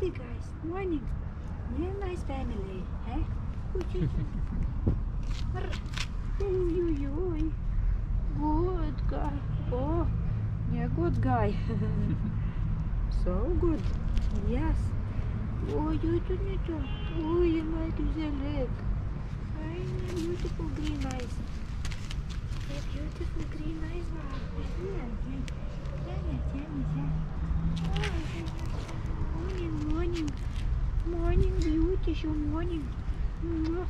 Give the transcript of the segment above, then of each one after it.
beauty guys. Morning. Yeah, nice family. Eh? Good guy. Oh, yeah, good guy. so good. Yes. Oh, you do need to. Oh, you might lose a leg. Ay, beautiful green eyes. Beautiful green eyes. Wow. Yeah, yeah. Yeah, yeah, yeah, yeah. Oh, morning, morning. Morning, morning. Mm.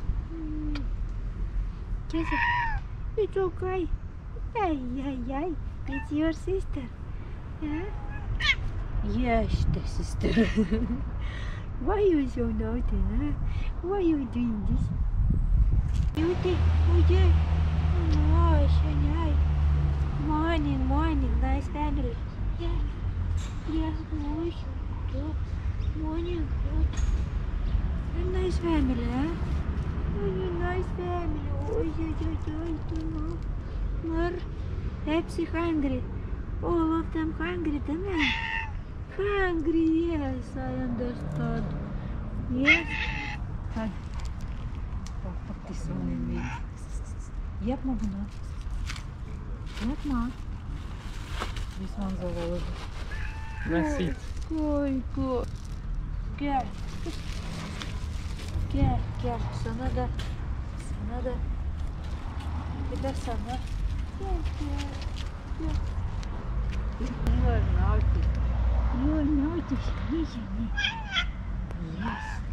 Kiss it. It's okay. Ay, ay, ay. It's your sister. Yeah? Yes, the sister. Why are you so naughty, huh? Why are you doing this? Beauty, oh yeah. Oh, Shanyai. Morning, morning, nice family. Yeah. Yeah, oh. Morning. A nice family, huh? Oh, you nice family. Oh, yeah, yeah, yeah, yeah, no. More. Pepsi hungry. All of them hungry, don't they? Hungry, yes, I understood. Yes. Hi. Oh, put this one in me. Yapma bunu. Yapma. This one's available. Nice seat. Koy koy. Gel. Gel gel. Sana da. Sana da. Bir de sana. Gel gel. Gel. You are naughty. You are naughty. Yes.